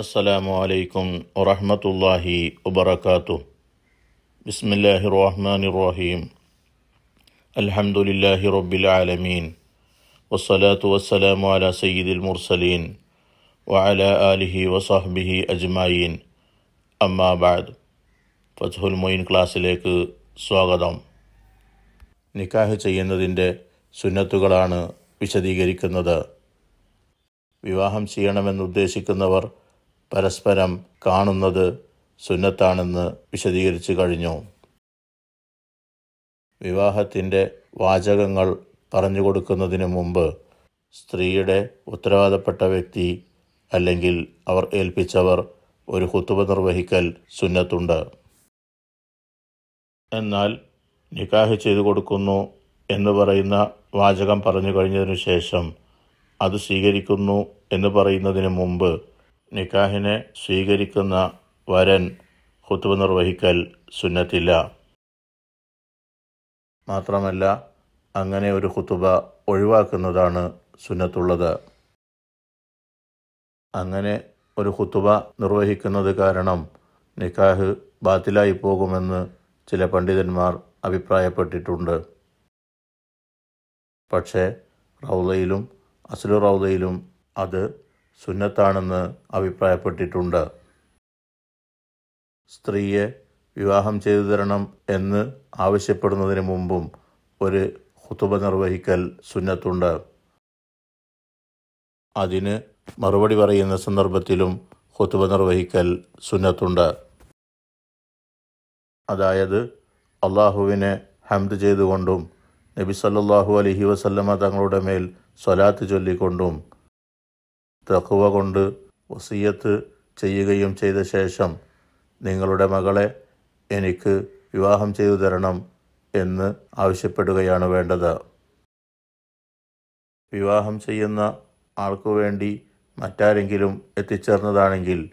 അസ്സലാമു അലൈക്കും വറഹമത്തല്ലാഹി വബർക്കാത്തു ബിസ്മില്ലാഹി റഹ്മാൻ റഹീം അൽഹംദുലില്ലാഹി റബ്ബിൽ ആലമീൻ. വസ്സലാത്തു വസ്സലാമു അല സയ്യിദിൽ മുർസലീൻ. വഅല ആലിഹി വസഹ്ബിഹി അജ്മായീൻ അമ്മാബാദ് ഫത്ഹുൽ മൊയിൻ ക്ലാസ്സിലേക്ക് സ്വാഗതം. നിക്കാഹ് ചെയ്യുന്നതിന്റെ സുന്നത്തുകളാണ് വിശദീകരിക്കുന്നത്. വിവാഹം ചെയ്യണമെന്നുദ്ദേശിക്കുന്നവർ പരസ്പരം കാണുന്നത് സുന്നത്താണെന്ന് വിശദീകരിച്ചു കഴിഞ്ഞു. വിവാഹത്തിന്റെ വാചകങ്ങൾ പറഞ്ഞു കൊടുക്കുന്നതിന് മുമ്പ് സ്ത്രീയുടെ ഉത്തരവാദപ്പെട്ട വ്യക്തി അല്ലെങ്കിൽ അവർ ഏൽപ്പിച്ചവർ ഒരു ഹുത്തുബ നിർവഹിക്കൽ സുന്നത്തുണ്ട്. എന്നാൽ നിക്കാഹ് ചെയ്തു കൊടുക്കുന്നു എന്ന് പറയുന്ന വാചകം പറഞ്ഞു കഴിഞ്ഞതിനു ശേഷം അത് സ്വീകരിക്കുന്നു എന്ന് പറയുന്നതിന് മുമ്പ് നിക്കാഹിനെ സ്വീകരിക്കുന്ന വരൻ ഹുത്തുബ നിർവഹിക്കൽ സുന്നത്തില്ല. മാത്രമല്ല അങ്ങനെ ഒരു ഹുത്തുബ ഒഴിവാക്കുന്നതാണ് സുന്നത്തുള്ളത്. അങ്ങനെ ഒരു ഹുത്തുബ നിർവഹിക്കുന്നത് കാരണം നിക്കാഹ് ബാത്തിലായി പോകുമെന്ന് ചില പണ്ഡിതന്മാർ അഭിപ്രായപ്പെട്ടിട്ടുണ്ട്. പക്ഷേ റൗദയിലും അസ്ലു റൗദയിലും അത് സുന്നത്താണെന്ന് അഭിപ്രായപ്പെട്ടിട്ടുണ്ട്. സ്ത്രീയെ വിവാഹം ചെയ്തു തരണം എന്ന് ആവശ്യപ്പെടുന്നതിന് മുമ്പും ഒരു ഹുത്തുബ നിർവഹിക്കൽ സുന്നത്തുണ്ട്. അതിന് മറുപടി പറയുന്ന സന്ദർഭത്തിലും ഹുത്തുബ നിർവഹിക്കൽ സുന്നത്തുണ്ട്. അതായത് അള്ളാഹുവിനെ ഹംദ് ചെയ്തുകൊണ്ടും നബി സല്ലാഹു അലഹി വസല്ലമ തങ്ങളുടെ മേൽ സ്വലാത്ത് ചൊല്ലിക്കൊണ്ടും തഖുവ കൊണ്ട് വസിയത്ത് ചെയ്യുകയും ചെയ്ത ശേഷം നിങ്ങളുടെ മകളെ എനിക്ക് വിവാഹം ചെയ്തു തരണം എന്ന് ആവശ്യപ്പെടുകയാണ് വേണ്ടത്. വിവാഹം ചെയ്യുന്ന ആൾക്കു വേണ്ടി മറ്റാരെങ്കിലും എത്തിച്ചേർന്നതാണെങ്കിൽ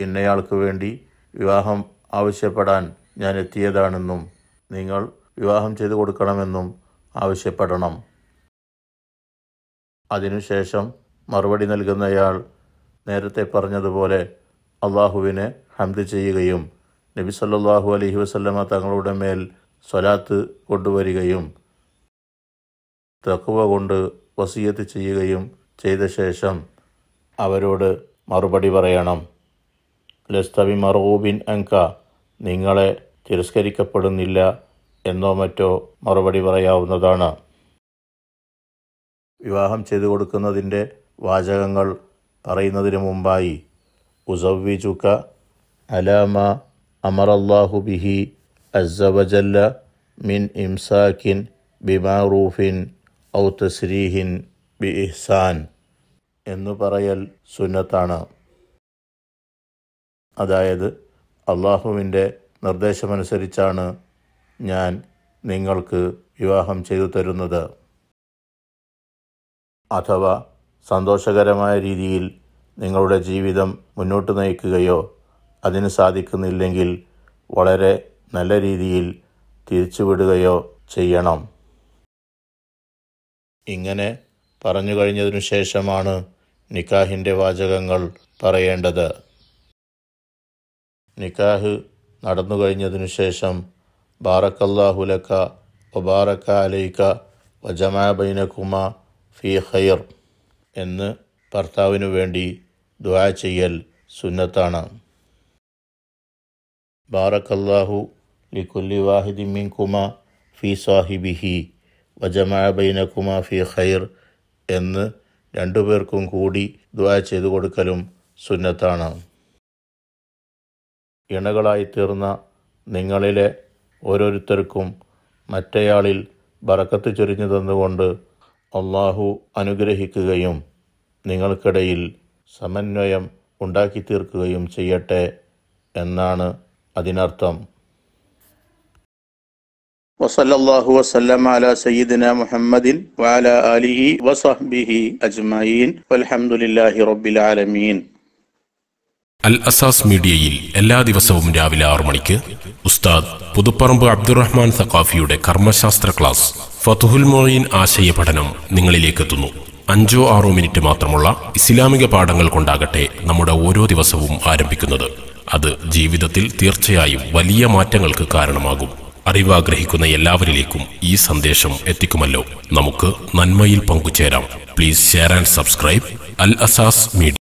ഇന്നയാൾക്ക് വേണ്ടി വിവാഹം ആവശ്യപ്പെടാൻ ഞാൻ എത്തിയതാണെന്നും നിങ്ങൾ വിവാഹം ചെയ്തു കൊടുക്കണമെന്നും ആവശ്യപ്പെടണം. അതിനുശേഷം മറുപടി നൽകുന്നയാൾ നേരത്തെ പറഞ്ഞതുപോലെ അള്ളാഹുവിനെ ഹംദ് ചെയ്യുകയും നബി സല്ലാഹു അലഹി വസല്ലമ തങ്ങളുടെ മേൽ സ്വലാത്ത് കൊണ്ടുവരികയും തക്കുവ കൊണ്ട് വസീയത്ത് ചെയ്യുകയും ചെയ്ത ശേഷം അവരോട് മറുപടി പറയണം. ലസ്തവി മറൂബിൻ അങ്ക നിങ്ങളെ തിരസ്കരിക്കപ്പെടുന്നില്ല എന്നോ മറ്റോ മറുപടി പറയാവുന്നതാണ്. വിവാഹം ചെയ്തു കൊടുക്കുന്നതിന്റെ വാചകങ്ങൾ പറയുന്നതിന് മുമ്പായി ഉസവ്വിജുക അലാമ അമറല്ലാഹു ബിഹി അസവജല്ല മിൻ ഇംസാക്കിൻ ബിമാറൂഫിൻ ഔ തസ്രീഹിൻ ബി ഇഹ്സാൻ എന്നു പറയൽ സുന്നത്താണ്. അതായത് അള്ളാഹുവിന്റെ നിർദ്ദേശമനുസരിച്ചാണ് ഞാൻ നിങ്ങൾക്ക് വിവാഹം ചെയ്തു തരുന്നത്. അഥവാ സന്തോഷകരമായ രീതിയിൽ നിങ്ങളുടെ ജീവിതം മുന്നോട്ട് നയിക്കുകയോ അതിന് സാധിക്കുന്നില്ലെങ്കിൽ വളരെ നല്ല രീതിയിൽ തിരിച്ചുവിടുകയോ ചെയ്യണം. ഇങ്ങനെ പറഞ്ഞു കഴിഞ്ഞതിനു ശേഷമാണ് നിക്കാഹിന്റെ വാചകങ്ങൾ പറയേണ്ടത്. നിക്കാഹ് നടന്നു കഴിഞ്ഞതിനു ശേഷം ബാറക്കല്ലാഹുലക്ക ഒബാറക്ക അലൈക്ക വജമാ ബൈനക്കുമ ഫി ഖൈർ. എന്ന് ഭർത്താവിനു വേണ്ടി ദ്വാ ചെയ്യൽ സുന്നത്താണ്. ബാറക്കല്ലാഹു ലി കുല്ലി വാഹിദി മിൻകുമ ഫി സാഹിബിഹി വജമാ ബൈനക്കുമ ഫി ഖൈർ എന്ന് രണ്ടുപേർക്കും കൂടി ദ്വാ ചെയ്തു കൊടുക്കലും സുന്നത്താണ്. ഇണകളായി തീർന്ന നിങ്ങളിലെ ഓരോരുത്തർക്കും മറ്റേയാളിൽ ബറക്കത്ത് ചൊരിഞ്ഞു തന്നുകൊണ്ട് അള്ളാഹു അനുഗ്രഹിക്കുകയും നിങ്ങൾക്കിടയിൽ സമന്വയം ഉണ്ടാക്കി തീർക്കുകയും ചെയ്യട്ടെ എന്നാണ് അതിനർത്ഥം. വസല്ലല്ലാഹു വസ്ലം അലാ സയ്യിദിന മുഹമ്മദിൻ വാല അലിഹി വസഹ്ബിഹി അജ്മഈൻ അലഹമുല്ലാഹി റബ്ബിൽ ആലമീൻ. അൽ അസാസ് മീഡിയയിൽ എല്ലാ ദിവസവും രാവിലെ ആറു മണിക്ക് ഉസ്താദ് പുതുപ്പറമ്പ് അബ്ദുറഹ്മാൻ സഖാഫിയുടെ കർമ്മശാസ്ത്ര ക്ലാസ് ഫതുഹുൽ മൊയിൻ ആശയ പഠനം നിങ്ങളിലേക്കെത്തുന്നു. അഞ്ചോ ആറോ മിനിറ്റ് മാത്രമുള്ള ഇസ്ലാമിക പാഠങ്ങൾ കൊണ്ടാകട്ടെ നമ്മുടെ ഓരോ ദിവസവും ആരംഭിക്കുന്നത്. അത് ജീവിതത്തിൽ തീർച്ചയായും വലിയ മാറ്റങ്ങൾക്ക് കാരണമാകും. അറിവാഗ്രഹിക്കുന്ന എല്ലാവരിലേക്കും ഈ സന്ദേശം എത്തിക്കുമല്ലോ. നമുക്ക് നന്മയിൽ പങ്കുചേരാം. Please share and subscribe Al Asas media.